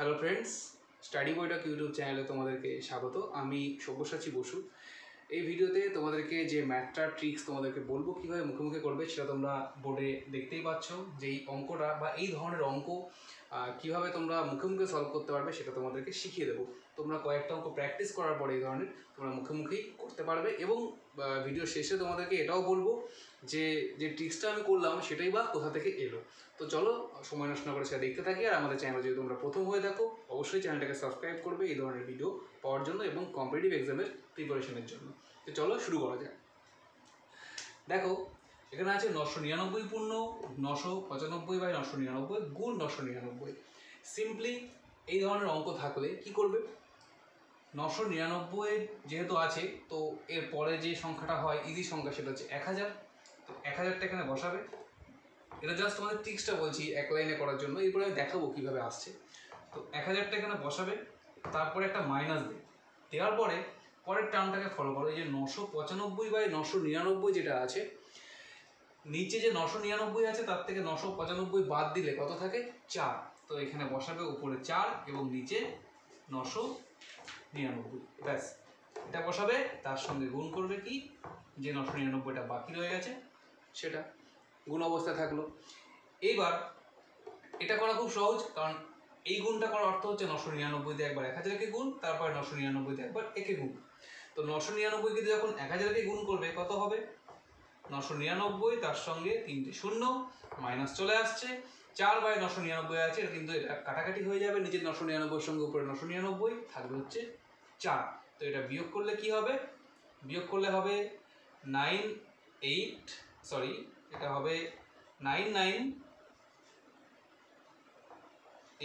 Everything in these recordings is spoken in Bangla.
হ্যালো ফ্রেন্ডস স্টাডি বইটক ইউটিউব চ্যানেলে তোমাদেরকে স্বাগত। আমি সব্যসাচী বসু। এই ভিডিওতে তোমাদেরকে যে ম্যাথটার ট্রিক্স তোমাদেরকে বলব, কীভাবে মুখোমুখি মুখে করবে, সেটা তোমরা বোর্ডে দেখতেই পাচ্ছ। যে এই অঙ্কটা বা এই ধরনের অঙ্ক কীভাবে তোমরা মুখে মুখে সলভ করতে পারবে, সেটা তোমাদেরকে শিখিয়ে দেবো। তোমরা কয়েকটা অঙ্ক প্র্যাকটিস করার পরে এই ধরনের তোমরা মুখে মুখেই করতে পারবে এবং ভিডিও শেষে তোমাদেরকে এটাও বলব যে যে ট্রিক্সটা আমি করলাম সেটাই বা কোথা থেকে এলো। তো চলো, সময় নষ্ট করে সেটা দেখতে থাকি আর আমাদের চ্যানেল যদি তোমরা প্রথম হয়ে থাকো, অবশ্যই চ্যানেলটাকে সাবস্ক্রাইব করবে এই ধরনের ভিডিও পাওয়ার জন্য এবং কম্পিটিটিভ এক্সামের প্রিপারেশনের জন্য। তো চলো, শুরু করা যাক। দেখো, এখানে আছে নশো নিরানব্বই পূর্ণ, নশো পঁচানব্বই বাই নশো নিরানব্বই গুণ নশো নিরানব্বই। সিম্পলি এই ধরনের অঙ্ক থাকলে কি করবে? নশো নিরানব্বই যেহেতু আছে, তো এর পরে যে সংখ্যাটা হয় ইজি সংখ্যা সেটা হচ্ছে এক হাজার। তো এক হাজারটা এখানে বসাবে। এটা জাস্ট তোমাদের ট্রিক্সটা বলছি এক লাইনে করার জন্য। এরপরে আমি দেখাবো কীভাবে আসছে। তো এক হাজারটা এখানে বসাবে, তারপরে একটা মাইনাস দেবে। দেওয়ার পরে পরের টার্মটাকে ফলো করো। যে নশো পঁচানব্বই বাই নশো নিরানব্বই যেটা আছে, নিচে যে নশো নিরানব্বই আছে, তার থেকে নশো পঁচানব্বই বাদ দিলে কত থাকে? চার। তো এখানে বসাবে উপরে চার এবং নিচে নশো নিরানব্বই। ব্যাস, এটা বসাবে, তার সঙ্গে গুণ করবে কি? যে নশো নিরানব্বইটা বাকি রয়ে গেছে, সেটা গুণ অবস্থায় থাকল। এইবার এটা করা খুব সহজ, কারণ এই গুণটা করার অর্থ হচ্ছে নশো নিরানব্বইতে একবার এক হাজারকে গুণ, তারপরে নশো নিরানব্বইতে একবার একে গুণ। তো নশো নিরানব্বইকে যখন এক হাজারকে গুণ করবে, কত হবে? নশো নিরানব্বই, তার সঙ্গে তিনটে শূন্য, মাইনাস চলে আসছে। চার বাই নশো নিরানব্বই আছে, এটা কিন্তু এটা কাটাকাটি হয়ে যাবে, নিচের নশো নিরানব্বইয়ের সঙ্গে উপরে নশো নিরানব্বই, থাকবে হচ্ছে চার। তো এটা বিয়োগ করলে কি হবে? বিয়োগ করলে হবে নাইন এইট সরি এটা হবে nine nine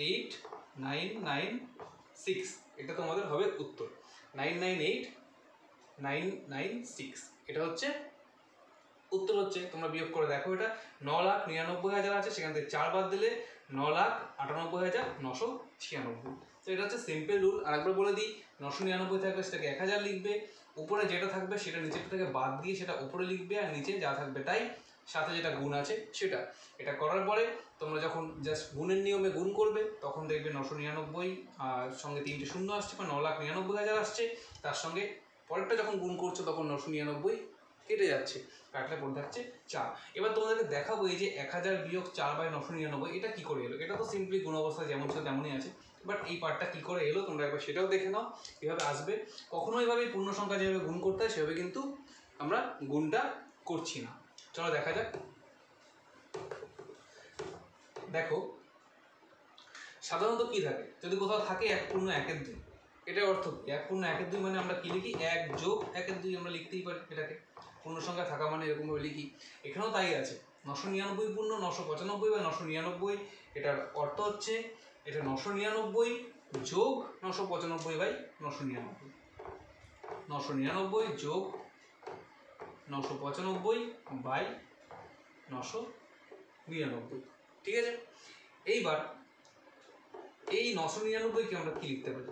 eight, nine nine six. এটা তোমাদের হবে উত্তর। Nine nine eight, nine nine six. এটা হচ্ছে উত্তর হচ্ছে, তোমরা বিয়োগ করে দেখো এটা, ন লাখ নিরানব্বই হাজার আছে, সেখান থেকে চার বাদ দিলে ন লাখ আটানব্বই হাজার নশো ছিয়ানব্বই। তো এটা হচ্ছে সিম্পল রুল আরেকবার বলে দিই, নশো নিরানব্বই থাকবে সেটাকে এক হাজার লিখবে, উপরে যেটা থাকবে সেটা নিচের থেকে বাদ দিয়ে সেটা উপরে লিখবে, আর নিচে যা থাকবে তাই, সাথে যেটা গুণ আছে সেটা। এটা করার পরে তোমরা যখন জাস্ট গুণের নিয়মে গুণ করবে, তখন দেখবে নশো নিরানব্বই, আর সঙ্গে তিনটে শূন্য আসছে, বা ন লাখ নিরানব্বই হাজার আসছে, তার সঙ্গে পরেরটা যখন গুণ করছ, তখন নশো নিরানব্বই কেটে যাচ্ছে। কাটলে পড়ে থাকছে চার। এবার তোমাদেরকে দেখাবো এই যে এক হাজার বিয়োগ চার বাই নশো নিরানব্বই, এটা কী করে এলো? এটা তো সিম্পলি গুণ অবস্থা যেমন ছিল তেমনই আছে। বাট এই পার্টটা কী করে এলো? তোমরা একবার সেটাও দেখে নাও এভাবে আসবে। কখনো এভাবে পূর্ণ সংখ্যা যেভাবে গুণ করতে হয়, সেভাবে কিন্তু আমরা গুণটা করছি না। চলো দেখা যাক। দেখো, সাধারণত কি থাকে? যদি কোথাও থাকে এক পূর্ণ একের দুই, এটার অর্থ কি? এক পূর্ণ একের দুই মানে আমরা কি লিখি? এক যোগ একের দুই আমরা লিখতেই পারি এটাকে। পূর্ণ সংখ্যা থাকা মানে এরকমভাবে লিখি। এখানেও তাই আছে। নশো নিরানব্বই পূর্ণ, নশো পঁচানব্বই বা নশো নিরানব্বই, এটার অর্থ হচ্ছে এটা নশো নিরানব্বই যোগ নশো পঁচানব্বই বাই নশো নিরানব্বই। নশো নিরানব্বই যোগ নশো পঁচানব্বই বাই নশো নিরানব্বই। ঠিক আছে? এইবার এই নশো নিরানব্বইকে আমরা কি লিখতে পারি?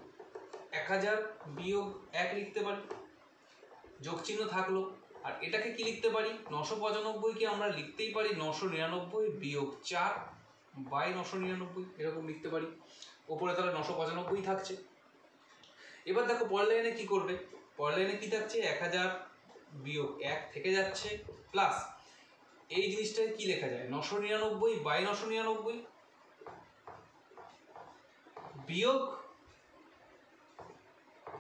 এক হাজার বিয়োগ এক লিখতে পারি। যোগ চিহ্ন থাকল আর এটাকে কি লিখতে পারি? নশো পঁচানব্বইকে আমরা লিখতেই পারি, নশো নিরানব্বই বিয়োগ চার বাই নশো নিরানব্বই, এরকম লিখতে পারি। ওপরে তাহলে নশো পঁচানব্বই থাকছে। এবার দেখো, পরের লাইনে কি করবে? পরের লাইনে কি থাকছে? এক হাজার বিয়োগ এক থেকে যাচ্ছে। প্লাস এই জিনিসটাকে কি লেখা যায়? নশো নিরানব্বই বাই নশো নিরানব্বই বিয়োগ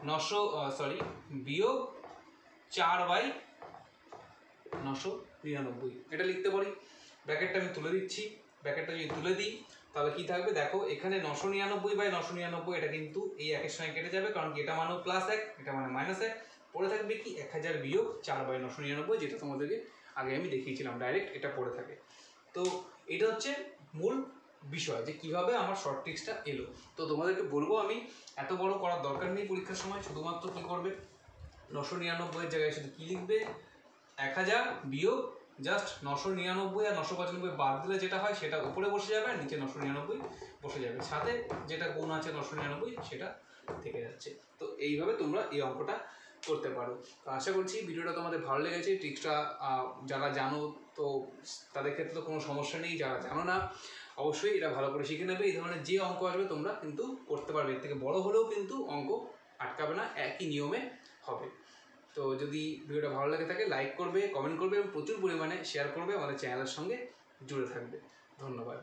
নশো সরি বিয়োগ চার বাই নশো নিরানব্বই এটা লিখতে পারি। ব্র্যাকেটটা আমি তুলে দিচ্ছি। ব্র্যাকেটটা যদি তুলে দিই, তাহলে কি থাকবে? দেখো, এখানে নশো নিরানব্বই বাই নশো নিরানব্বই, এটা কিন্তু এই একের সঙ্গে কেটে যাবে, কারণ কি এটা মানেও প্লাস এক, এটা মানে মাইনাস এক। পড়ে থাকবে কি? এক হাজার বিয়োগ চার বাই নশো নিরানব্বই, যেটা তোমাদেরকে আগে আমি দেখিয়েছিলাম ডাইরেক্ট এটা পড়ে থাকে। তো এটা হচ্ছে মূল বিষয় যে কীভাবে আমার শর্ট ট্রিক্সটা এলো। তো তোমাদেরকে বলব আমি, এত বড় করার দরকার নেই পরীক্ষার সময়, শুধুমাত্র কী করবে? নশো নিরানব্বইয়ের জায়গায় শুধু কী লিখবে? এক হাজার বিয়োগ জাস্ট নশো নিরানব্বই আর নশো পঁচানব্বই বাদ দিলে যেটা হয় সেটা উপরে বসে যাবে আর নিচে নশো নিরানব্বই বসে যাবে। সাথে যেটা গুণ আছে নশো নিরানব্বই সেটা থেকে যাচ্ছে। তো এইভাবে তোমরা এই অঙ্কটা করতে পারো। তো আশা করছি ভিডিওটা তোমাদের ভালো লেগেছে। ট্রিক্সটা যারা জানো তো তাদের ক্ষেত্রে তো কোনো সমস্যা নেই, যারা জানো না অবশ্যই এটা ভালো করে শিখে নেবে। এই ধরনের যে অঙ্ক আসবে তোমরা কিন্তু করতে পারবে। এর থেকে বড় হলেও কিন্তু অঙ্ক আটকাবে না, একই নিয়মে হবে। তো যদি ভিডিওটা ভালো লাগে থাকে লাইক করবে কমেন্ট করবে এবং প্রচুর পরিমাণে শেয়ার করবে আমাদের চ্যানেলের সঙ্গে জুড়ে থাকবে। ধন্যবাদ।